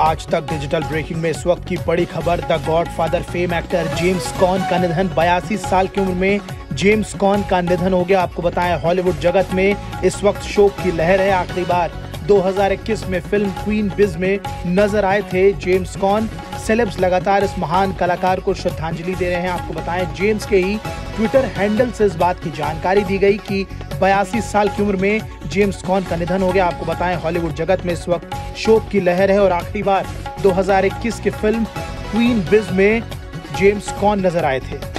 आज तक digital breaking में इस वक्त की बड़ी खबर, the godfather fame actor James Caan का निधन। बयासी साल की उम्र में जेम्स कॉन का निधन हो गया। आपको बताएँ, हॉलीवुड जगत में इस वक्त शोक की लहर है। आखिरी बार 2021 में फ़िल्म क्वीन बिज में नज़र आए थे जेम्स कॉन सेलेब्स लगातार इस महान कलाकार को श्रद्धांजलि दे रहे हैं। आपको बताएँ, जेम्स के ही ट्विटर हैंडल से इस बात की जानकारी दी गई कि बयासी साल की उम्र में जेम्स कॉन का निधन हो गया। आपको बताएँ, हॉलीवुड जगत में इस वक्त शोक की लहर है और आखिरी बार 2021 की फ़िल्म क्वीन बिज में जेम्स कॉन नज़र आए थे।